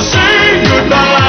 say goodbye.